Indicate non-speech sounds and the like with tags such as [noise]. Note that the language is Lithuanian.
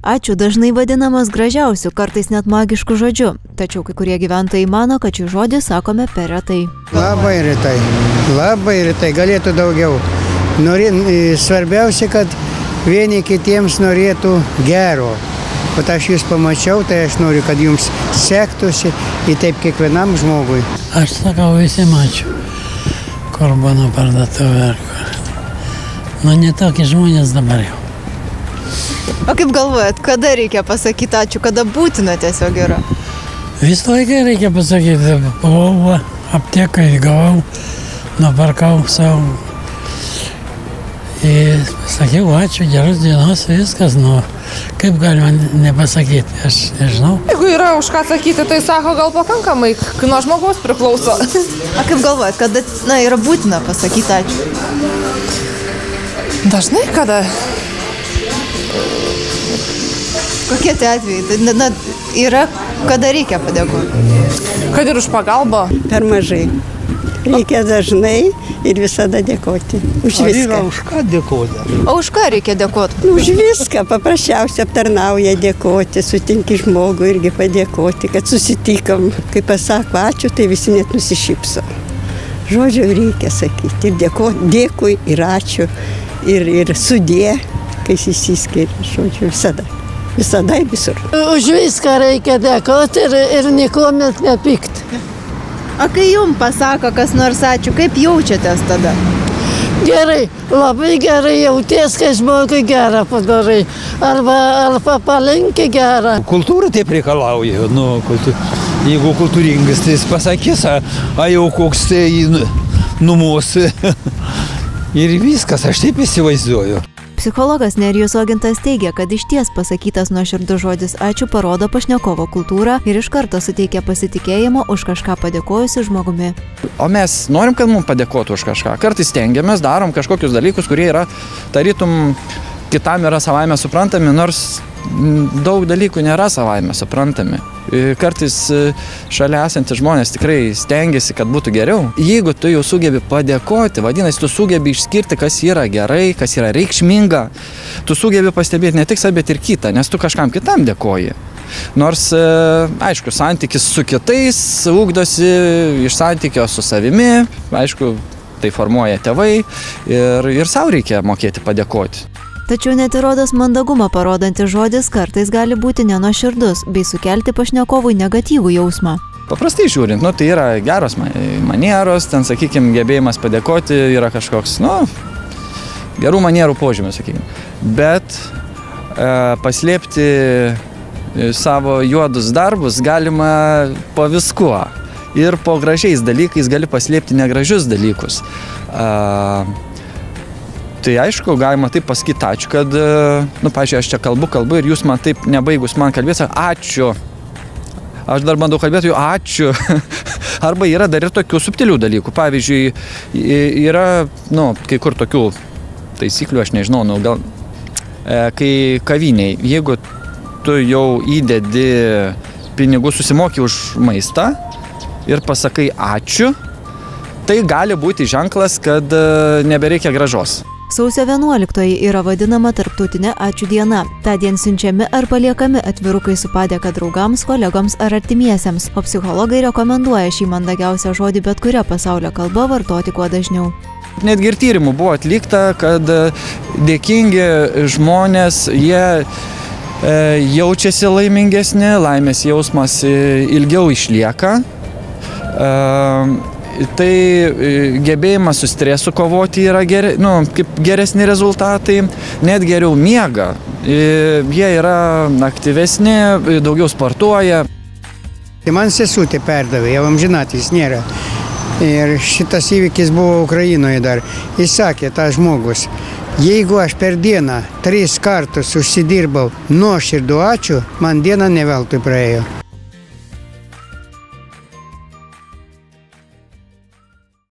Ačiū dažnai vadinamas gražiausiu, kartais net magišku žodžiu, tačiau kai kurie gyventojai mano, kad šį žodį sakome per retai. Labai retai, labai retai, galėtų daugiau. Nori, svarbiausia, kad vieni kitiems norėtų gero. O aš jūs pamačiau, tai aš noriu, kad jums sektųsi ir taip kiekvienam žmogui. Aš sakau visi mačiau, kur mano parduotuvė. Nu, ne tokie žmonės dabar jau. O kaip galvojat, kada reikia pasakyti ačiū, kada būtina tiesiog yra? Visą laiką reikia pasakyti, buvau aptiekai, gavau, nuparkau savo. Ir sakiau, ačiū, geros dienos, viskas, nu, kaip galima nepasakyti, aš nežinau. Jeigu yra už ką sakyti, tai sako gal pakankamai, kai nuo žmogaus priklauso. O kaip galvojat, kada na, yra būtina pasakyti ačiū? Dažnai kada Kokie tie atvejai? Tai, na, na, yra, kada reikia padėkoti? Kad ir už pagalbą. Per mažai. Reikia dažnai ir visada dėkoti. Už viską. Yra už ką dėkoti? O už ką reikia dėkoti? Nu, už viską. Paprasčiausiai aptarnauja dėkoti, sutinki žmogų irgi padėkoti, kad susitikom. Kai pasako ačiū, tai visi net nusišypso. Žodžio reikia sakyti. Ir dėkoti, dėkui, ir ačiū, ir, ir sudė, kai įsiskiria. Žodžiu, visada. Visada ir visur. Už viską reikia dėkoti ir, ir niekuomet nepykti. O kai jums pasako kas nors ačiū, kaip jaučiatės tada? Gerai, labai gerai jauties, kai žmogui gerą padarai. Arba, arba palinki gerą. Kultūra taip reikalauja. Nu, kultūr... Jeigu kultūringas, tai jis pasakys, a, a jau koks tai numus. [laughs] Ir viskas, aš taip įsivaizduoju. Psichologas Nerijus Ogintas teigia, kad iš ties pasakytas nuoširdus žodis ačiū parodo pašnekovo kultūrą ir iš karto suteikia pasitikėjimo už kažką padėkojusi žmogumi. O mes norim, kad mums padėkotų už kažką. Kartais stengiamės, darom kažkokius dalykus, kurie yra, tarytum, kitam yra savaime suprantami, nors daug dalykų nėra savaime suprantami. Kartais šalia esantys žmonės tikrai stengiasi, kad būtų geriau. Jeigu tu jau sugebi padėkoti, vadinasi, tu sugebi išskirti, kas yra gerai, kas yra reikšminga. Tu sugebi pastebėti ne tik save, bet ir kitą, nes tu kažkam kitam dėkoji. Nors, aišku, santykis su kitais ugdosi iš santykio su savimi, aišku, tai formuoja tėvai ir, ir savo reikia mokėti padėkoti. Tačiau net įrodas mandagumą parodantis žodis kartais gali būti nenuoširdus bei sukelti pašnekovui negatyvų jausmą. Paprastai žiūrint, nu, tai yra geros manieros, ten, sakykime, gebėjimas padėkoti yra kažkoks, nu, gerų manierų požymė, sakykime. Bet e, paslėpti savo juodus darbus galima po viskuo. Ir po gražiais dalykais gali paslėpti negražius dalykus. E, Tai aišku, galima taip pasakyti ačiū, kad, nu, pažiūrėjau, aš čia kalbu, kalbu ir jūs man taip nebaigus man kalbėsite, ačiū. Aš dar bandau kalbėti, jų ačiū. [laughs] Arba yra dar ir tokių subtilių dalykų. Pavyzdžiui, yra, nu, kai kur tokių taisyklių, aš nežinau, nu, gal, e, kai kaviniai, jeigu tu jau įdedi pinigų, susimoki už maistą ir pasakai ačiū, tai gali būti ženklas, kad nebereikia gražos. Sausio 11 yra vadinama tarptautinė ačiū diena. Ta dien siunčiami ar paliekami atvirukai su padėka draugams, kolegoms ar artimiesiems, o psichologai rekomenduoja šį mandagiausią žodį bet kuria pasaulio kalba vartoti kuo dažniau. Netgi ir tyrimų buvo atlikta, kad dėkingi žmonės, jie e, jaučiasi laimingesni, laimės jausmas ilgiau išlieka. E, tai gebėjimas su stresu kovoti yra geri, nu, geresni rezultatai, net geriau miega, jie yra aktyvesni, daugiau sportuoja. Tai man sesutė perdavė, jau amžinatys nėra. Ir šitas įvykis buvo Ukrainoje dar. Jis sakė, tas žmogus, jeigu aš per dieną tris kartus užsidirbau nuoširdų ačiū, man diena neveltui praėjo.